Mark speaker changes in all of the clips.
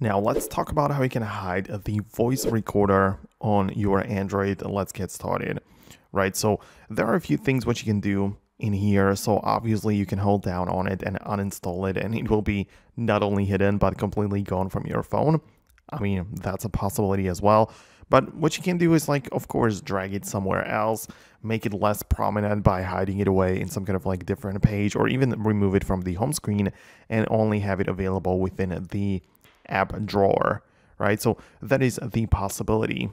Speaker 1: Now let's talk about how you can hide the voice recorder on your Android. Let's get started, right? So there are a few things which you can do in here. So obviously you can hold down on it and uninstall it and it will be not only hidden but completely gone from your phone. I mean, that's a possibility as well. But what you can do is like, of course, drag it somewhere else, make it less prominent by hiding it away in some kind of like different page or even remove it from the home screen and only have it available within the app drawer, right? So that is the possibility.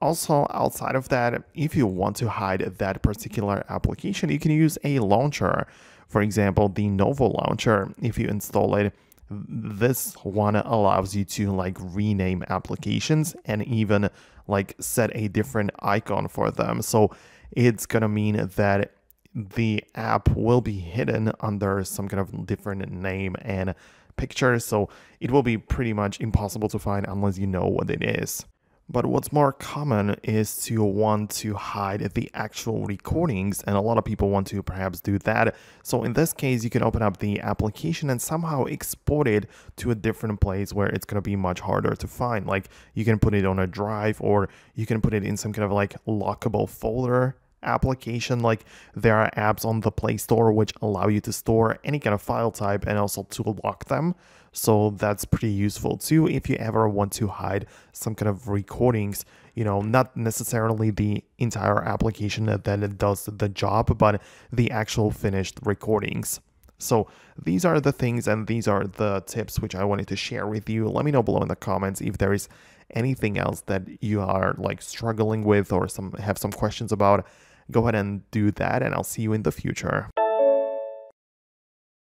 Speaker 1: Also, outside of that, if you want to hide that particular application, you can use a launcher. For example, the Nova launcher, if you install it, this one allows you to like rename applications and even like set a different icon for them. So it's gonna mean that the app will be hidden under some kind of different name and picture, so it will be pretty much impossible to find unless you know what it is. But what's more common is to want to hide the actual recordings, and a lot of people want to perhaps do that. So in this case, you can open up the application and somehow export it to a different place where it's going to be much harder to find. Like you can put it on a drive or you can put it in some kind of like lockable folder application like there are apps on the play store which allow you to store any kind of file type and also to lock them. So that's pretty useful too if you ever want to hide some kind of recordings you know not necessarily the entire application that, it does the job but the actual finished recordings. So these are the things and these are the tips which I wanted to share with you. Let me know below in the comments if there is anything else that you are like struggling with or some have some questions about go ahead and do that and I'll see you in the future.